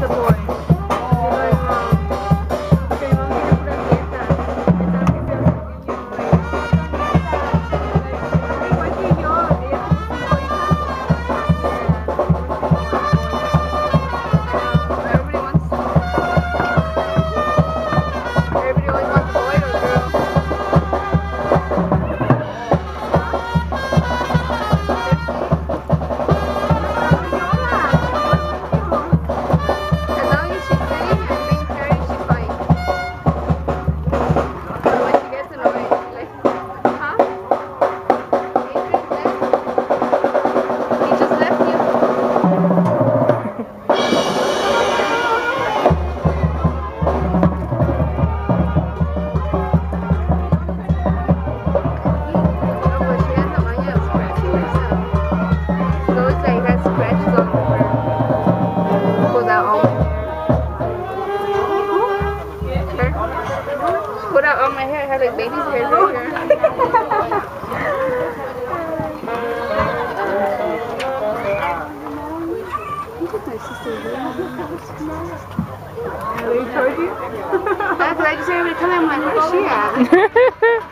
the boys. put out all my hair. I had like baby's hair right here. Look at my sister. They told you? I just everybody come in. Like, where's she at?